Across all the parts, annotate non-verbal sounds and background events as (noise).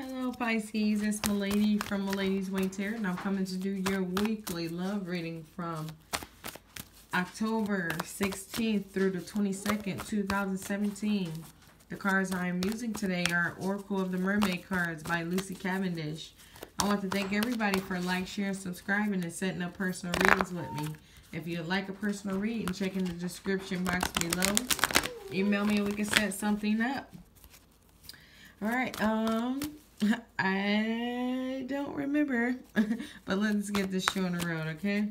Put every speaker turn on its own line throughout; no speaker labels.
Hello Pisces, it's Malady from Malady's Way Tarot, and I'm coming to do your weekly love reading from October 16th through the 22nd, 2017. The cards I am using today are Oracle of the Mermaid cards by Lucy Cavendish. I want to thank everybody for like, sharing, subscribing, and setting up personal readings with me. If you'd like a personal reading, check in the description box below. Email me and we can set something up. Alright, um, (laughs) I don't remember. (laughs) but let's get this show on the road, okay?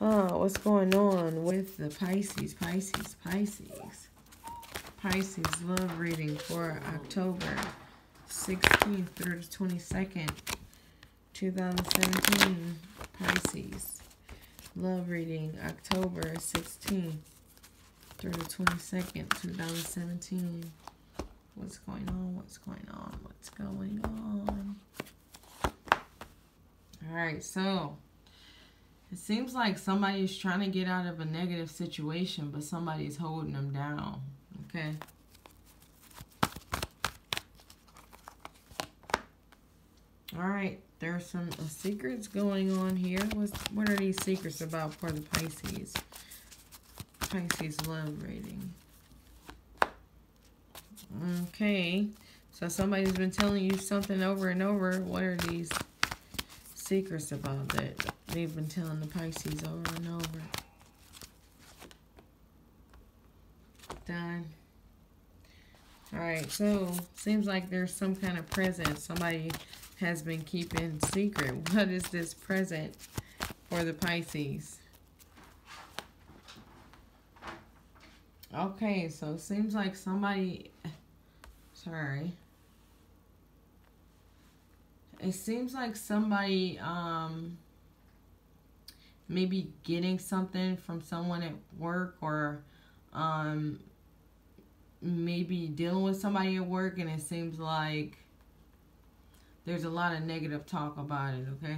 Oh, what's going on with the Pisces, Pisces, Pisces? Pisces love reading for October 16th through the 22nd, 2017. Pisces love reading October 16th through the 22nd, 2017. What's going on? What's going on? What's going on? All right, so it seems like somebody's trying to get out of a negative situation, but somebody's holding them down. Okay. All right, there's some uh, secrets going on here. What's, what are these secrets about for the Pisces? Pisces love rating. Okay. So somebody's been telling you something over and over. What are these secrets about that they've been telling the Pisces over and over? Done. Alright, so seems like there's some kind of present somebody has been keeping secret. (laughs) What is this present for the Pisces? Okay, so it seems like somebody sorry. It seems like somebody um, maybe getting something from someone at work or um, maybe dealing with somebody at work and it seems like there's a lot of negative talk about it, okay?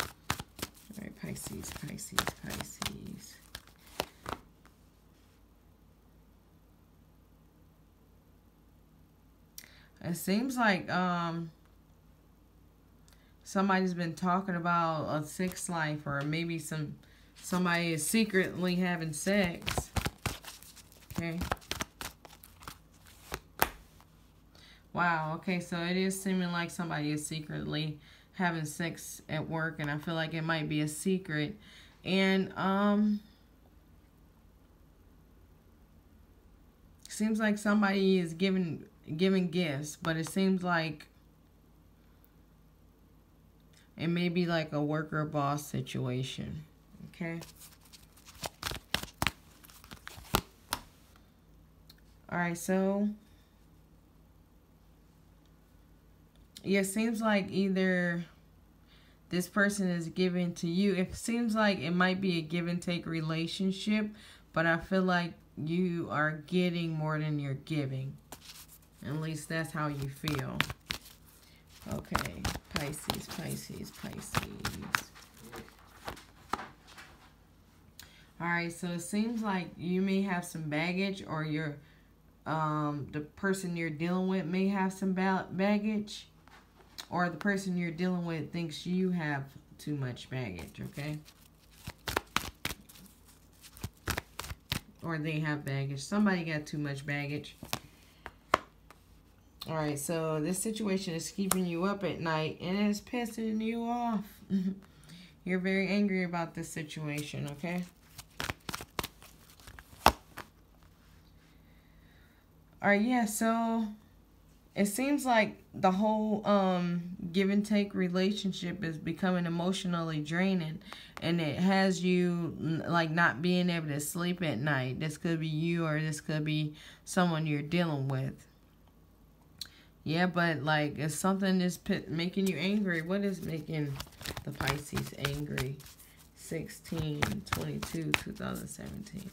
All right, Pisces, Pisces, Pisces. It seems like um, somebody's been talking about a sex life or maybe some somebody is secretly having sex. Okay. Wow, okay, so it is seeming like somebody is secretly having sex at work and I feel like it might be a secret. And um seems like somebody is giving giving gifts, but it seems like it may be like a worker boss situation. Okay. All right, so yeah, it seems like either this person is giving to you. It seems like it might be a give and take relationship, but I feel like you are getting more than you're giving. At least that's how you feel. Okay, Pisces, Pisces, Pisces. All right, so it seems like you may have some baggage or your um, the person you're dealing with may have some ba baggage or the person you're dealing with thinks you have too much baggage, okay? Or they have baggage. Somebody got too much baggage. All right, so this situation is keeping you up at night and it's pissing you off. (laughs) You're very angry about this situation, okay? All right, yeah, so it seems like the whole um, give and take relationship is becoming emotionally draining and it has you like not being able to sleep at night. This could be you or this could be someone you're dealing with. Yeah, but like if something is making you angry, what is making the Pisces angry? 16, 22, 2017.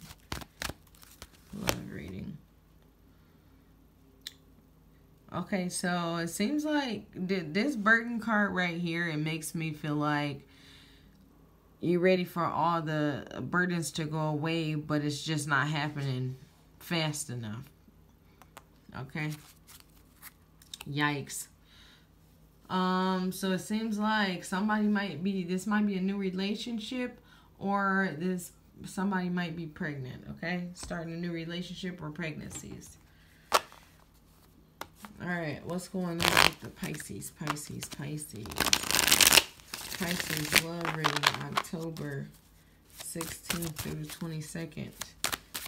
Love reading. Okay, so it seems like this burden card right here, it makes me feel like you're ready for all the burdens to go away, but it's just not happening fast enough. Okay. Yikes. Um, so it seems like somebody might be this might be a new relationship or this somebody might be pregnant, okay? Starting a new relationship or pregnancies. All right, what's going on with the Pisces? Pisces, Pisces. Pisces love reading October 16th through the 22nd.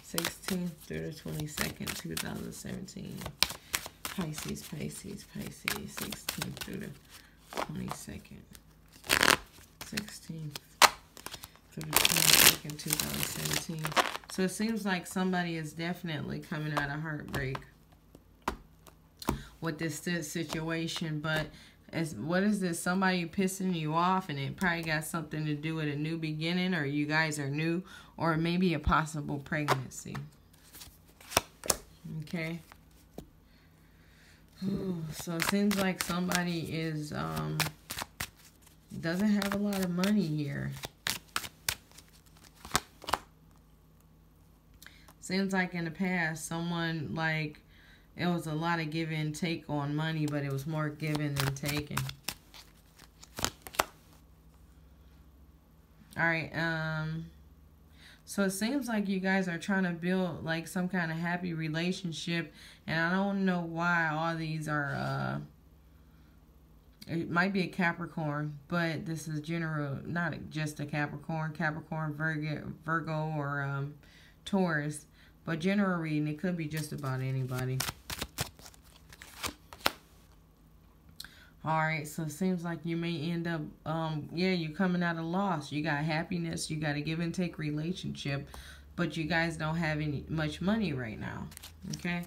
16th through the 22nd, 2017. Pisces, Pisces, Pisces. 16th through the 22nd. 16th through the 22nd, 2017. So it seems like somebody is definitely coming out of heartbreak with this situation, but as what is this somebody pissing you off and it probably got something to do with a new beginning or you guys are new or maybe a possible pregnancy okay So it seems like somebody is um doesn't have a lot of money here seems like in the past someone like it was a lot of give and take on money, but it was more giving than taking. All right, um, so it seems like you guys are trying to build like some kind of happy relationship, and I don't know why all these are, uh, it might be a Capricorn, but this is general, not just a Capricorn, Capricorn, Virgo, Virgo or um, Taurus, but general reading, it could be just about anybody. All right, so it seems like you may end up, um, yeah, you're coming out of loss. You got happiness, you got a give and take relationship, but you guys don't have any much money right now, okay?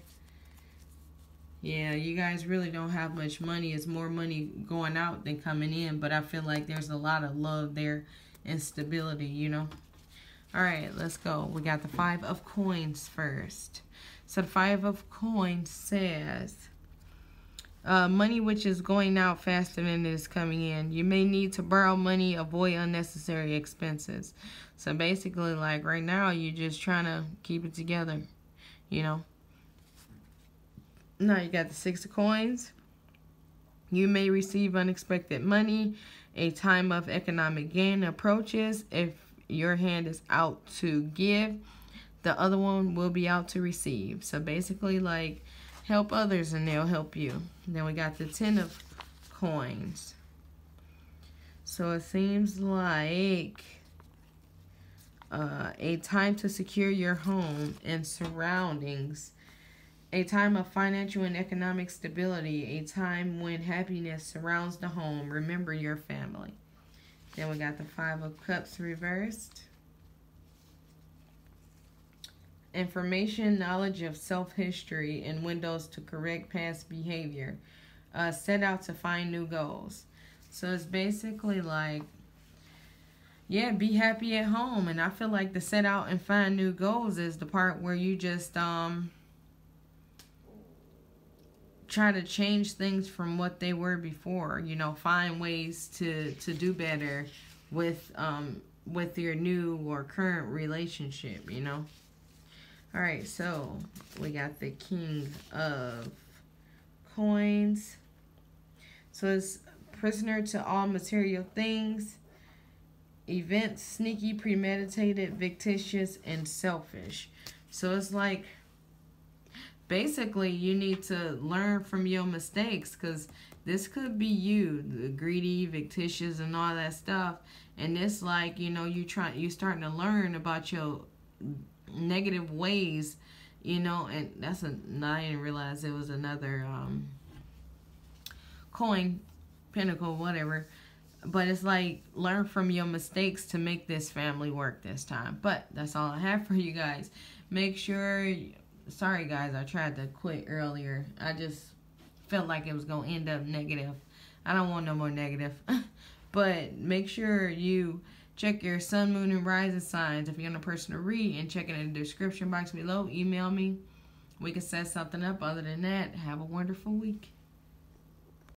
Yeah, you guys really don't have much money. It's more money going out than coming in, but I feel like there's a lot of love there and stability, you know? All right, let's go. We got the five of coins first. So five of coins says uh, money which is going out faster than it is coming in. You may need to borrow money, avoid unnecessary expenses. So basically, like right now, you're just trying to keep it together, you know. Now you got the six of coins. You may receive unexpected money. A time of economic gain approaches. If your hand is out to give, the other one will be out to receive. So basically, like help others and they'll help you. Then we got the Ten of Coins. So it seems like uh, a time to secure your home and surroundings, a time of financial and economic stability, a time when happiness surrounds the home. Remember your family. Then we got the Five of Cups reversed. Information, knowledge of self-history, and windows to correct past behavior. Uh, set out to find new goals. So it's basically like, yeah, be happy at home. And I feel like the set out and find new goals is the part where you just um try to change things from what they were before. You know, find ways to to do better with um with your new or current relationship. You know. All right, so we got the king of coins. So it's prisoner to all material things, events, sneaky, premeditated, fictitious, and selfish. So it's like basically you need to learn from your mistakes because this could be you, the greedy, fictitious, and all that stuff. And it's like, you know, you try you're starting to learn about your negative ways, you know, and that's a, I didn't realize it was another um, coin, pentacle, whatever. But it's like, learn from your mistakes to make this family work this time. But that's all I have for you guys. Make sure, sorry guys, I tried to quit earlier. I just felt like it was going to end up negative. I don't want no more negative. (laughs) but make sure you Check your sun, moon, and rising signs. If you're in a personal read and check it in the description box below, email me. We can set something up. Other than that, have a wonderful week.